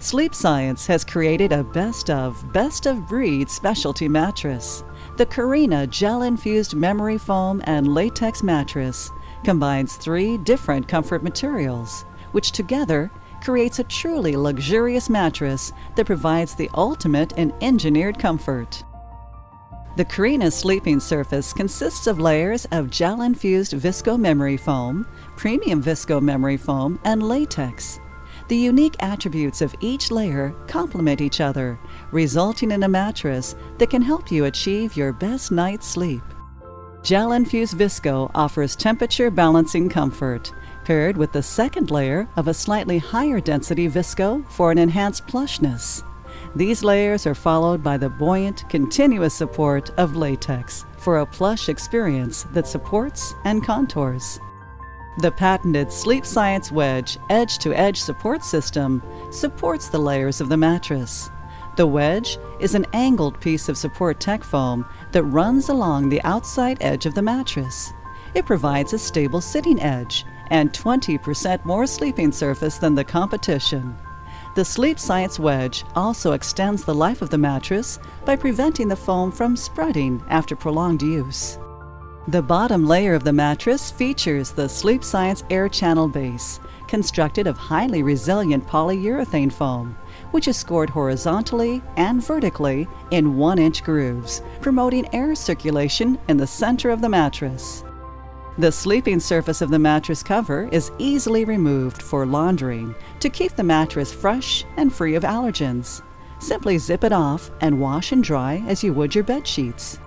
Sleep Science has created a best of, best of breed specialty mattress. The Carina gel infused memory foam and latex mattress combines three different comfort materials, which together creates a truly luxurious mattress that provides the ultimate in engineered comfort. The Carina sleeping surface consists of layers of gel infused visco memory foam, premium visco memory foam, and latex. The unique attributes of each layer complement each other, resulting in a mattress that can help you achieve your best night's sleep. Gel infused visco offers temperature balancing comfort, paired with the second layer of a slightly higher density visco for an enhanced plushness. These layers are followed by the buoyant, continuous support of latex for a plush experience that supports and contours. The patented Sleep Science Wedge edge to edge support system supports the layers of the mattress. The wedge is an angled piece of support tech foam that runs along the outside edge of the mattress. It provides a stable sitting edge and 20% more sleeping surface than the competition. The Sleep Science Wedge also extends the life of the mattress by preventing the foam from spreading after prolonged use. The bottom layer of the mattress features the Sleep Science Air Channel base, constructed of highly resilient polyurethane foam, which is scored horizontally and vertically in one inch grooves, promoting air circulation in the center of the mattress. The sleeping surface of the mattress cover is easily removed for laundering to keep the mattress fresh and free of allergens. Simply zip it off and wash and dry as you would your bed sheets.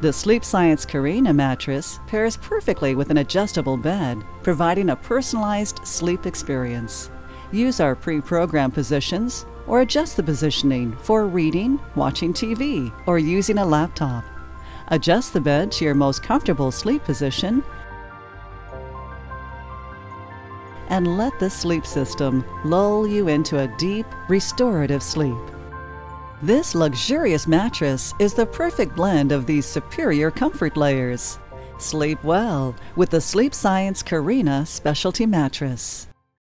The Sleep Science Carina mattress pairs perfectly with an adjustable bed, providing a personalized sleep experience. Use our pre-programmed positions or adjust the positioning for reading, watching TV, or using a laptop. Adjust the bed to your most comfortable sleep position and let the sleep system lull you into a deep, restorative sleep. This luxurious mattress is the perfect blend of these superior comfort layers. Sleep well with the Sleep Science Carina Specialty Mattress.